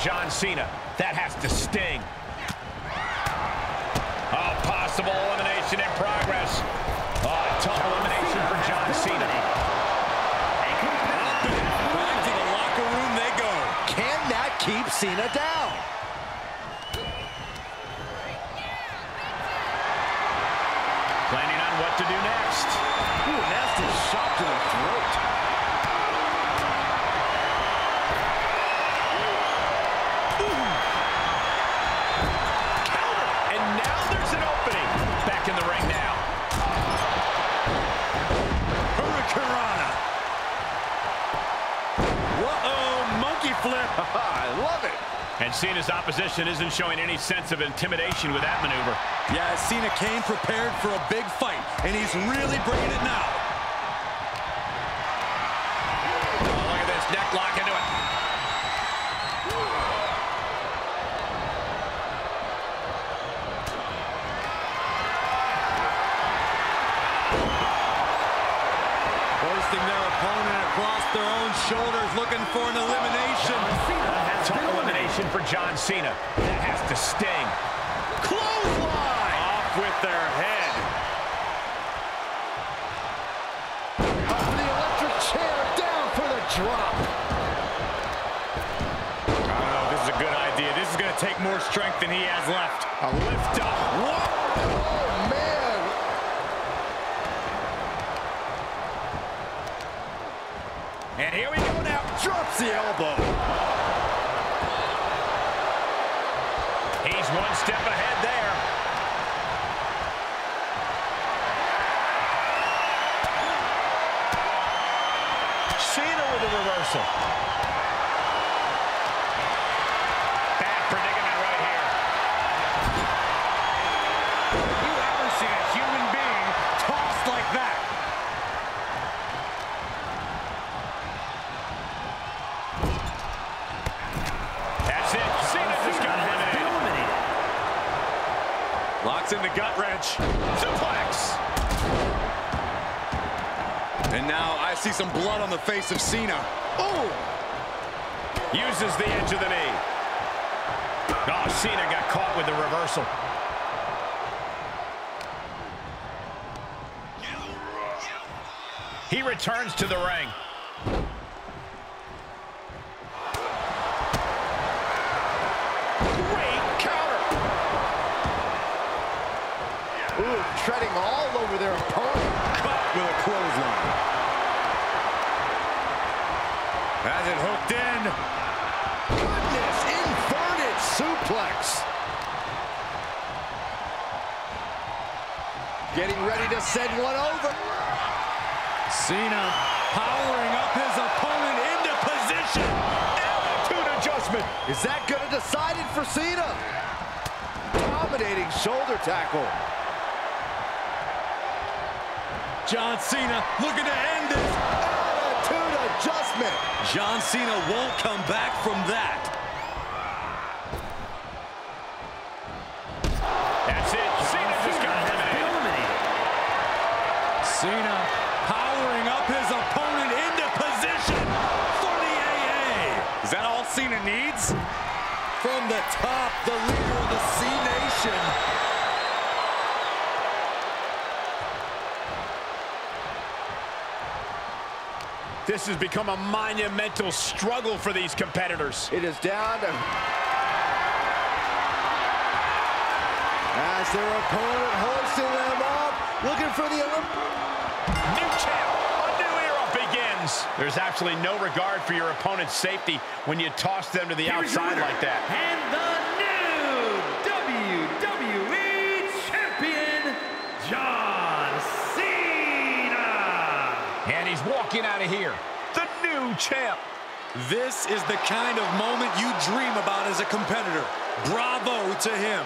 John Cena. That has to sting. A possible elimination in progress. Oh, tough elimination for John Cena. Back to the locker room they go. Can that keep Cena down? I love it. And Cena's opposition isn't showing any sense of intimidation with that maneuver. Yeah, Cena came prepared for a big fight, and he's really bringing it now. Hoisting their opponent across their own shoulders, looking for an elimination. Tough elimination for John Cena. That has to sting. Clothesline! Off with their head. Up the electric chair, down for the drop. I don't know if this is a good idea. This is going to take more strength than he has left. A lift up. Whoa! Oh, man! And here we go now. Drops the elbow. He's one step ahead there. Cena with a reversal. Locks in the gut wrench. Suplex. And now I see some blood on the face of Cena. Oh! Uses the edge of the knee. Oh, Cena got caught with the reversal. He returns to the ring. Treading all over their opponent. Cut with a clothesline. Has it hooked in. Goodness, inverted suplex. Getting ready to send one over. Cena powering up his opponent into position. Attitude adjustment. Is that going to decide it for Cena? Dominating shoulder tackle. John Cena looking to end this. Attitude adjustment. John Cena won't come back from that. That's it. Cena just got eliminated. Cena powering up his opponent into position for the AA. Is that all Cena needs? From the top, the leader of the Cenation. This has become a monumental struggle for these competitors. It is down to... As their opponent hoisting them up, looking for the... New champ, a new era begins. There's absolutely no regard for your opponent's safety when you toss them to the Here's outside like that. He's walking out of here. The new champ. This is the kind of moment you dream about as a competitor. Bravo to him.